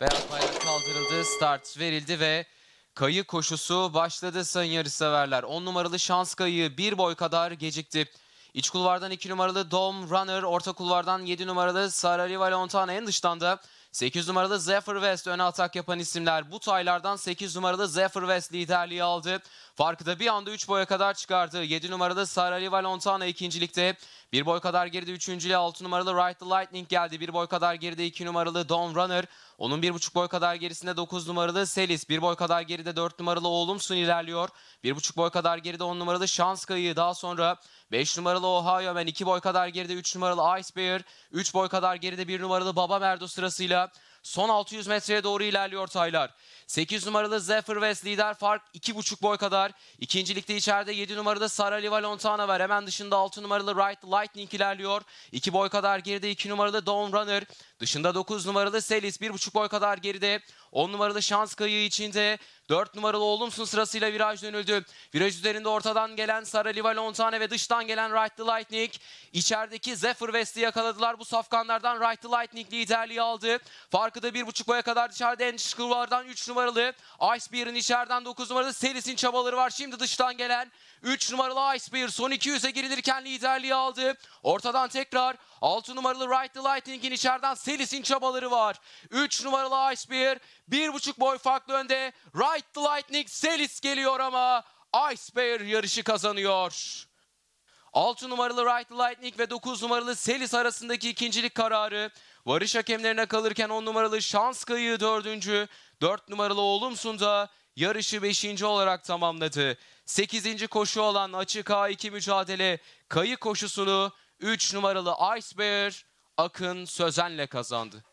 Beyaz bayrak kaldırıldı, start verildi ve kayı koşusu başladı sayın yarışseverler. 10 numaralı şans kayığı bir boy kadar gecikti. İç kulvardan 2 numaralı Dom Runner, orta kulvardan 7 numaralı Saraliva Lontana en dıştan da 8 numaralı Zephyr West öne atak yapan isimler. Bu taylardan 8 numaralı Zephyr West liderliği aldı. Farkı da bir anda 3 boya kadar çıkardı. 7 numaralı Saraliva Lontana ikincilikte. Bir boy kadar geride üçüncülüğe 6 numaralı Right the Lightning geldi. Bir boy kadar geride 2 numaralı Dom Runner. Onun bir buçuk boy kadar gerisinde 9 numaralı Selis. Bir boy kadar geride 4 numaralı Oğlumsun ilerliyor. Bir buçuk boy kadar geride 10 numaralı Şans Kayığı. Daha sonra 5 numaralı Ohio Man. 2 boy kadar geride 3 numaralı Ice Bear. 3 boy kadar geride 1 numaralı Baba Merdo sırasıyla son 600 metreye doğru ilerliyor taylar. 8 numaralı Zephyr West lider fark 2,5 boy kadar. İkincilikte içeride 7 numaralı Saraliva Lontana var. Hemen dışında 6 numaralı Right Lightning ilerliyor. 2 boy kadar geride 2 numaralı Dawn Runner. Dışında 9 numaralı Selis 1,5 boy kadar geride. 10 numaralı Şans Kayığı içinde. 4 numaralı Olumsun sırasıyla viraj dönüldü. Viraj üzerinde ortadan gelen Saraliva Lontana ve dıştan gelen Right the Lightning. İçerideki Zephyr West'i yakaladılar. Bu safkanlardan Right the Lightning liderliği aldı. Farkı da 1,5 boya kadar içeride en dış kulvardan 3 numaralı Icebear'ın içeriden 9 numaralı Selis'in çabaları var. Şimdi dıştan gelen 3 numaralı Icebear son 200'e girilirken liderliği aldı. Ortadan tekrar 6 numaralı Right the Lightning'in içeriden Selis'in çabaları var. 3 numaralı Icebear 1,5 boy farklı önde. Right the Lightning Selis geliyor ama Icebear yarışı kazanıyor. 6 numaralı Right Lightning ve 9 numaralı Selis arasındaki ikincilik kararı. Varış hakemlerine kalırken 10 numaralı Şans Kayığı dördüncü. 4 numaralı Oğlumsun da yarışı 5. olarak tamamladı. 8. koşu olan açık A2 mücadele kayı koşusunu 3 numaralı Ice Bear Akın Sözen'le kazandı.